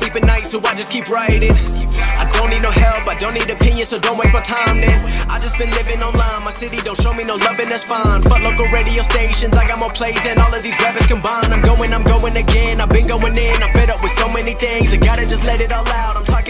sleep at night, so I just keep writing. I don't need no help, I don't need opinions, so don't waste my time then. I just been living online, my city don't show me no loving, that's fine. Fuck local radio stations, I got more plays than all of these rappers combined. I'm going, I'm going again, I've been going in, I'm fed up with so many things. I gotta just let it all out. I'm talking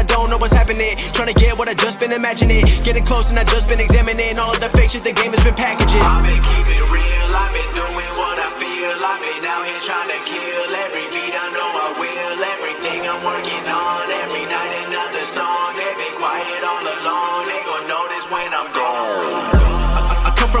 what's happening. Trying to get what I just been imagining. Getting close, and I just been examining all of the fake shit the game has been packaging. I've been keeping real, I've been doing what I feel. I've been out here trying to kill every beat. I know I will. Everything I'm working on, every night another song. They been quiet all along. They gon' notice when I'm gone. I come from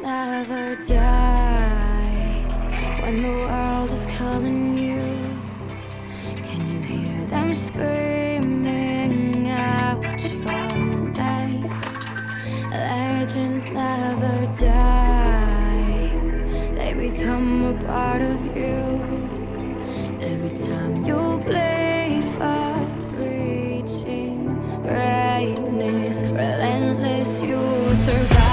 never die when the world is calling you. Can you hear them screaming out your name? Legends never die, they become a part of you. Every time you play for reaching greatness, relentless, you survive.